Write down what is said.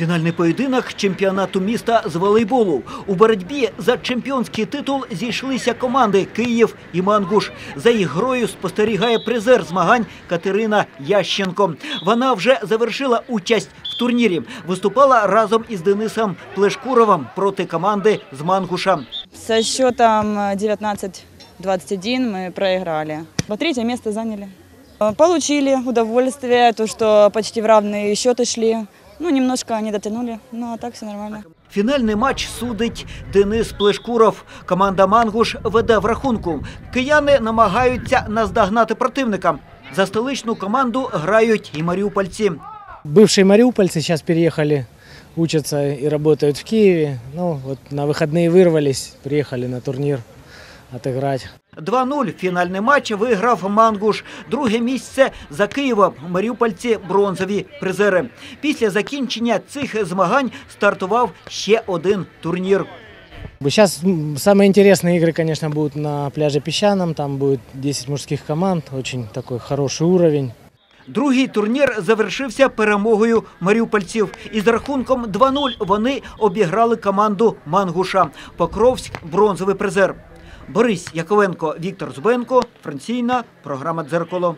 Фінальний поєдинок чемпіонату міста з волейболу. У боротьбі за чемпіонський титул зійшлися команди Київ і Мангуш. За їх грою спостерігає призер змагань Катерина Ященко. Вона вже завершила участь в турнірі. Виступала разом із Денисом Плешкуровим проти команди з Мангуша. Со счетом э, 19-21 мы проиграли. По третье место заняли. Э, Получили удовольствие, то, что почти в равные счеты шли. Ну, немножко не дотянули, но а так все нормально. Фінальний матч судить Денис Плешкуров. Команда Мангуш веде в рахунку. Кияни намагаються наздогнати противника. За столичну команду грають і маріупольці. Бывшие мариупольцы сейчас переехали, учатся и работают в Киеве. Ну, вот на выходные вырвались, приехали на турнир отыграть. 2-0 фінальний матч виграв Мангуш. Друге місце за Києвом. Маріупольці бронзові призери. Після закінчення цих змагань стартував ще один турнір. Сейчас м, самые интересные игры, конечно, будут на пляже Песчаном. Там будет 10 мужских команд, очень такой хороший уровень. Другий турнір завершився перемогою маріупольців. Із рахунком 2-0 вони обіграли команду Мангуша. Покровськ бронзовий призер. Борис Яковенко, Віктор Зубенко. Франційна програма «Дзеркало».